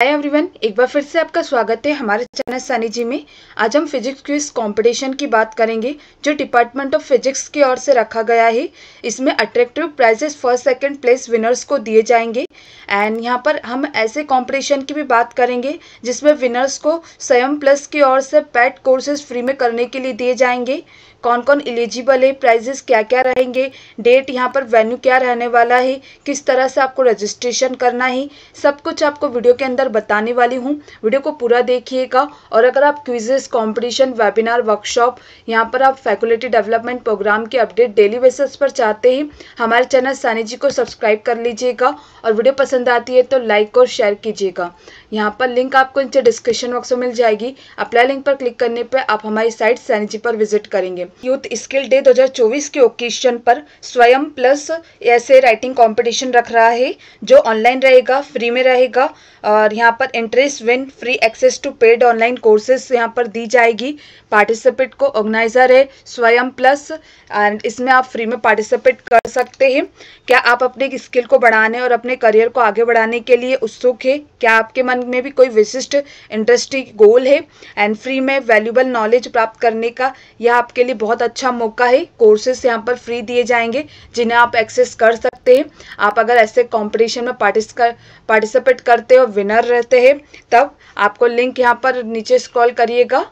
Hi everyone एक बार फिर से आपका स्वागत है हमारे चैनल सनी जी में। आज हम फिजिक्स क्विज कंपटीशन की बात करेंगे, जो डिपार्टमेंट ऑफ़ फिजिक्स की ओर से रखा गया है। इसमें attractive prizes first second place winners को दिए जाएँगे। एंड यहाँ पर हम ऐसे कंपटीशन की भी बात करेंगे, जिसमें विनर्स को स्वयं प्लस की ओर से पैट कोर्सेज फ्री में करने के लिए दिए जाएँगे। कौन कौन एलिजिबल है प्राइजेस क्या क्या रहेंगे डेट यहाँ पर वेन्यू क्या रहने वाला है, किस तरह से आपको रजिस्ट्रेशन करना है, सब कुछ आपको वीडियो के अंदर बताने वाली हूँ। वीडियो को पूरा देखिएगा। और अगर आप क्विजेस कंपटीशन वेबिनार वर्कशॉप यहाँ पर आप फैकल्टी डेवलपमेंट प्रोग्राम के अपडेट डेली बेसिस पर चाहते हैं, हमारे चैनल सानी जी को सब्सक्राइब कर लीजिएगा। और वीडियो पसंद आती है तो लाइक और शेयर कीजिएगा। यहाँ पर लिंक आपको नीचे डिस्क्रिप्शन बॉक्स में मिल जाएगी। अप्लाई लिंक पर क्लिक करने पर आप हमारी साइट सानी जी पर विज़िट करेंगे। यूथ स्किल डे 2024 के ओकेशन पर स्वयं प्लस ऐसे राइटिंग कंपटीशन रख रहा है, जो ऑनलाइन रहेगा फ्री में रहेगा, और यहाँ पर interest win free access to paid online courses यहाँ पर दी जाएगी। पार्टिसिपेट को ऑर्गेनाइजर है, स्वयं प्लस एंड इसमें आप फ्री में पार्टिसिपेट कर सकते हैं। क्या आप अपने स्किल को बढ़ाने और अपने करियर को आगे बढ़ाने के लिए उत्सुक है? क्या आपके मन में भी कोई विशिष्ट इंटरेस्टिंग गोल है एंड फ्री में वैल्यूबल नॉलेज प्राप्त करने का यह आपके लिए बहुत अच्छा मौका है। कोर्सेस यहाँ पर फ्री दिए जाएँगे, जिन्हें आप एक्सेस कर सकते हैं। आप अगर ऐसे कॉम्पिटिशन में पार्टिसिपेट करते हो विनर रहते हैं, तब आपको लिंक यहाँ पर नीचे स्क्रॉल करिएगा।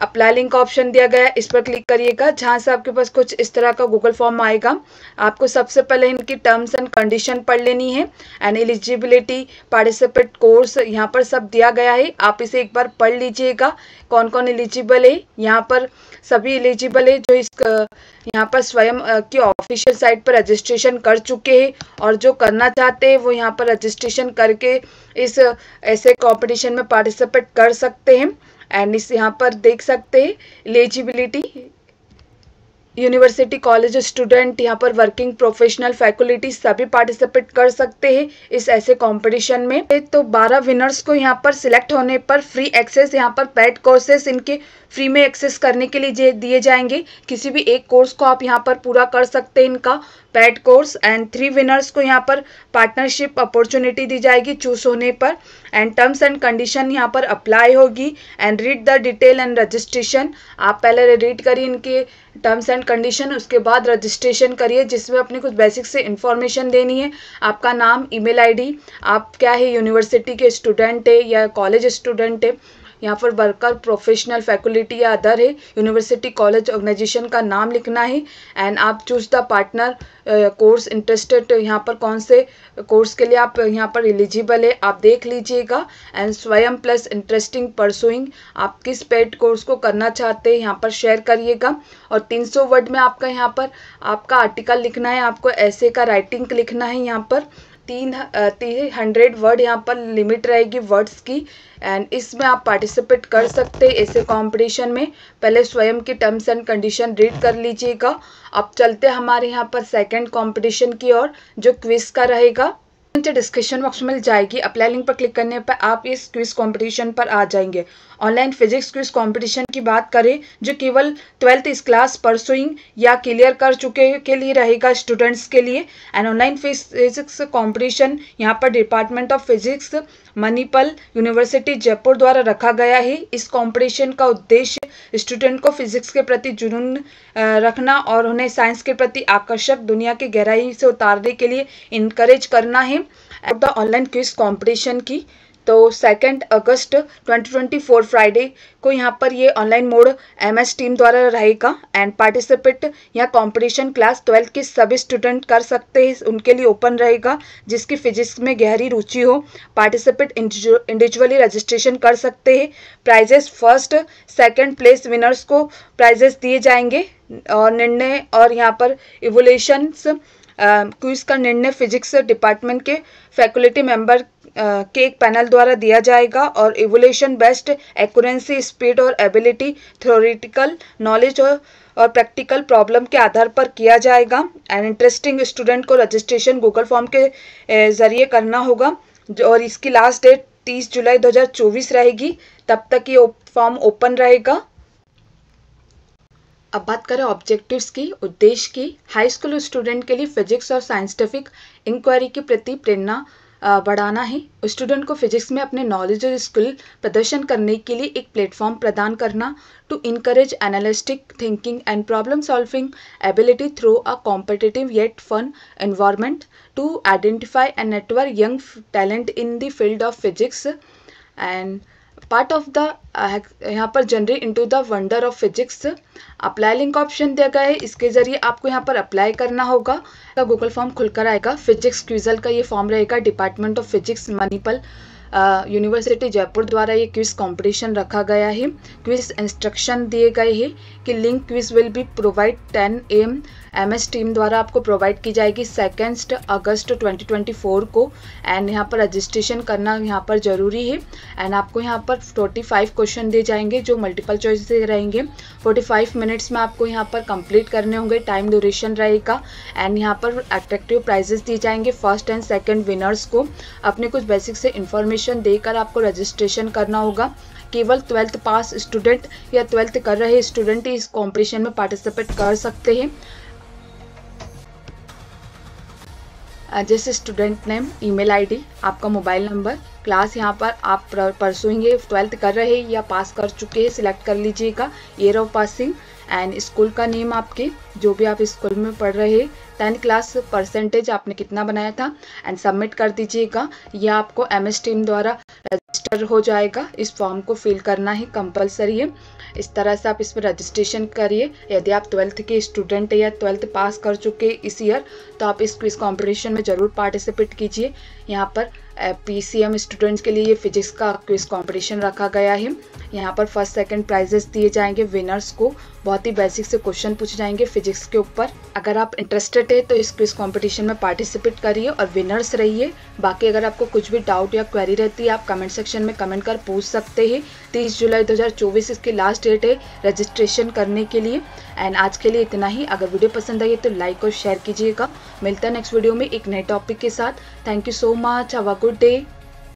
अप्लाई लिंक का ऑप्शन दिया गया है। इस पर क्लिक करिएगा। जहाँ से आपके पास कुछ इस तरह का गूगल फॉर्म आएगा, आपको सबसे पहले इनकी टर्म्स एंड कंडीशन पढ़ लेनी है। एंड एलिजिबिलिटी पार्टिसिपेट कोर्स यहाँ पर सब दिया गया है। आप इसे एक बार पढ़ लीजिएगा। कौन कौन एलिजिबल है? यहाँ पर सभी एलिजिबल है जो इस यहाँ पर स्वयं के ऑफिशियल साइट पर रजिस्ट्रेशन कर चुके हैं और जो करना चाहते हैं, वो यहाँ पर रजिस्ट्रेशन करके इस ऐसे कॉम्पिटिशन में पार्टिसिपेट कर सकते हैं। एंड इस यहाँ पर देख सकते हैं एलिजिबिलिटी यूनिवर्सिटी कॉलेज स्टूडेंट यहाँ पर वर्किंग प्रोफेशनल फैकल्टी सभी पार्टिसिपेट कर सकते हैं इस ऐसे कंपटीशन में। तो 12 विनर्स को यहाँ पर सिलेक्ट होने पर फ्री एक्सेस यहाँ पर पेड कोर्सेस इनके फ्री में एक्सेस करने के लिए दिए जाएँगे। किसी भी एक कोर्स को आप यहाँ पर पूरा कर सकते हैं इनका paid course and three winners को यहाँ पर पार्टनरशिप अपॉर्चुनिटी दी जाएगी चूज़ होने पर। एंड टर्म्स एंड कंडीशन यहाँ पर अप्लाई होगी। And read the detail and registration आप पहले रीड करिए इनके टर्म्स एंड कंडीशन उसके बाद रजिस्ट्रेशन करिए, जिसमें अपने कुछ बेसिक से इन्फॉर्मेशन देनी है। आपका नाम ईमेल आईडी आप क्या है यूनिवर्सिटी के स्टूडेंट है या कॉलेज स्टूडेंट है यहाँ पर वर्कर प्रोफेशनल फैकल्टी या अदर है। यूनिवर्सिटी कॉलेज ऑर्गेनाइजेशन का नाम लिखना है। एंड आप choose the partner course interested यहाँ पर कौन से कोर्स के लिए आप यहाँ पर एलिजिबल है, आप देख लीजिएगा। एंड स्वयं प्लस इंटरेस्टिंग परसुइंग आप किस पेड कोर्स को करना चाहते हैं, यहाँ पर शेयर करिएगा। और 300 वर्ड में आपका यहाँ पर, आपका आर्टिकल लिखना है, आपको ऐसे का राइटिंग लिखना है यहाँ पर। तीन तीन हंड्रेड वर्ड यहाँ पर लिमिट रहेगी वर्ड्स की एंड इसमें आप पार्टिसिपेट कर सकते हैं ऐसे कंपटीशन में। पहले स्वयं की टर्म्स एंड कंडीशन रीड कर लीजिएगा। अब चलते हमारे यहाँ पर सेकंड कंपटीशन की ओर, जो क्विज का रहेगा। डिस्क्रिप्शन बॉक्स मिल जाएगी। अप्लाई लिंक पर क्लिक करने पर आप इस क्विज कंपटीशन पर आ जाएँगे। ऑनलाइन फिजिक्स क्विज कंपटीशन की बात करें, जो केवल ट्वेल्थ इस क्लास परसुइंग या क्लियर कर चुके के लिए रहेगा स्टूडेंट्स के लिए। एंड ऑनलाइन फिजिक्स कंपटीशन यहाँ पर department of physics Manipal university Jaipur द्वारा रखा गया है। इस कॉम्पिटिशन का उद्देश्य स्टूडेंट को फिजिक्स के प्रति जुनून रखना और उन्हें साइंस के प्रति आकर्षक दुनिया की गहराई से उतारने के लिए इनकरेज करना है। ऑनलाइन क्विज कॉम्पिटिशन की तो सेकेंड अगस्त 2024 फ्राइडे को यहाँ पर ये ऑनलाइन मोड एमएस टीम द्वारा रहेगा एंड पार्टिसिपेट यहाँ कंपटीशन क्लास ट्वेल्थ के सभी स्टूडेंट कर सकते हैं, उनके लिए ओपन रहेगा, जिसकी फिजिक्स में गहरी रुचि हो। पार्टिसिपेट इंडिविजुअली रजिस्ट्रेशन कर सकते हैं। Prizes first second place winners को प्राइजेस दिए जाएँगे, और निर्णय, और यहाँ पर इवोल्यूशंस क्विज का निर्णय फिजिक्स डिपार्टमेंट के फैकल्टी मेंबर के एक पैनल द्वारा दिया जाएगा और इवोल्यूशन बेस्ड एक्यूरेंसी, स्पीड और एबिलिटी, थ्योरेटिकल नॉलेज और और प्रैक्टिकल प्रॉब्लम के आधार पर किया जाएगा। एंड इंटरेस्टिंग स्टूडेंट को रजिस्ट्रेशन गूगल फॉर्म के ज़रिए करना होगा। और इसकी लास्ट डेट 30 जुलाई 2024 रहेगी। तब तक ये फॉर्म ओपन रहेगा। अब बात करें ऑब्जेक्टिव्स की, उद्देश्य की। हाई स्कूल स्टूडेंट के लिए फिजिक्स और साइंटिफिक इंक्वायरी के प्रति प्रेरणा बढ़ाना है। स्टूडेंट को फिजिक्स में अपने नॉलेज और स्किल प्रदर्शन करने के लिए एक प्लेटफॉर्म प्रदान करना to encourage analytic thinking and problem solving ability through a competitive yet fun environment to identify and network young talent in the field of physics and part of the यहाँ पर generate into the wonder of physics apply link option दिया गया है। इसके ज़रिए आपको यहाँ पर अप्लाई करना होगा। गूगल फॉर्म खुलकर आएगा। फिजिक्स क्यूजल का ये फॉर्म रहेगा। Department of physics Manipal university Jaipur द्वारा ये क्विज कंपटीशन रखा गया है। क्विज इंस्ट्रक्शन दिए गए हैं कि link quiz will be provide 10 M M S team द्वारा आपको प्रोवाइड की जाएगी सेकेंड अगस्त 2024 को। एंड यहाँ पर रजिस्ट्रेशन करना यहाँ पर ज़रूरी है। एंड आपको यहाँ पर 45 क्वेश्चन दिए जाएँगे जो मल्टीपल चॉइस से रहेंगे। 45 मिनट्स में आपको यहाँ पर कंप्लीट करने होंगे टाइम ड्यूरेशन रहेगा। एंड यहाँ पर अट्रैक्टिव प्राइजेस दिए जाएँगे फ़र्स्ट एंड सेकेंड विनर्स को। अपने कुछ बेसिक से इन्फॉर्मेशन देकर आपको रजिस्ट्रेशन करना होगा। केवल ट्वेल्थ पास स्टूडेंट या ट्वेल्थ कर रहे स्टूडेंट इस कॉम्पिटिशन में पार्टिसिपेट कर सकते हैं। जैसे स्टूडेंट नेम ईमेल आईडी आपका मोबाइल नंबर क्लास यहाँ पर आप परसुएँगे ट्वेल्थ कर रहे या पास कर चुके हैं सिलेक्ट कर लीजिएगा। Year of passing and school का नेम आपके, जो भी आप स्कूल में पढ़ रहे टेंथ क्लास परसेंटेज आपने कितना बनाया था? एंड सबमिट कर दीजिएगा। यह आपको एम एस टीम द्वारा रजिस्टर हो जाएगा। इस फॉर्म को फिल करना ही कंपलसरी है। इस तरह से आप इस पर रजिस्ट्रेशन करिए। यदि आप ट्वेल्थ के स्टूडेंट या ट्वेल्थ पास कर चुके इस ईयर तो आप इस क्विज कॉम्पिटिशन में ज़रूर पार्टिसिपेट कीजिए। यहाँ पर पीसीएम स्टूडेंट्स के लिए ये फिजिक्स का क्विज कंपटीशन रखा गया है। यहाँ पर फ़र्स्ट सेकंड प्राइजेस दिए जाएँगे विनर्स को। बहुत ही बेसिक से क्वेश्चन पूछे जाएँगे फिजिक्स के ऊपर। अगर आप इंटरेस्टेड है तो इस क्विज कंपटीशन में पार्टिसिपेट करिए और विनर्स रहिए। बाकी अगर आपको कुछ भी डाउट या क्वेरी रहती है, आप कमेंट सेक्शन में कमेंट कर पूछ सकते हैं। तीस जुलाई दो हज़ार चौबीस इसकी लास्ट डेट है रजिस्ट्रेशन करने के लिए। एंड आज के लिए इतना ही। अगर वीडियो पसंद आई तो लाइक और शेयर कीजिएगा। मिलता है नेक्स्ट वीडियो में एक नए टॉपिक के साथ। Thank you so much have a good day.